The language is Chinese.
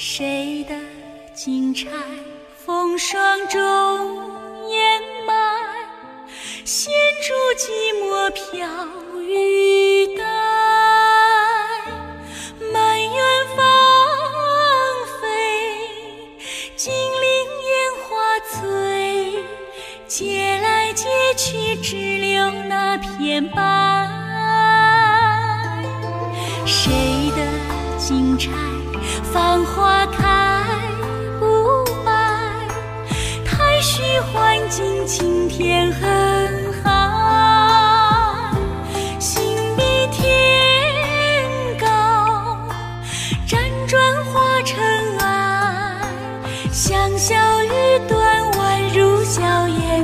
谁的金钗风霜中掩埋？闲住寂寞飘雨带。满园芳菲，金陵烟花醉。借来借去，只留那片白。谁的金钗？繁花开不败，太虚幻境，晴天很好，心比天高，辗转化尘埃，香消玉短，宛如笑颜。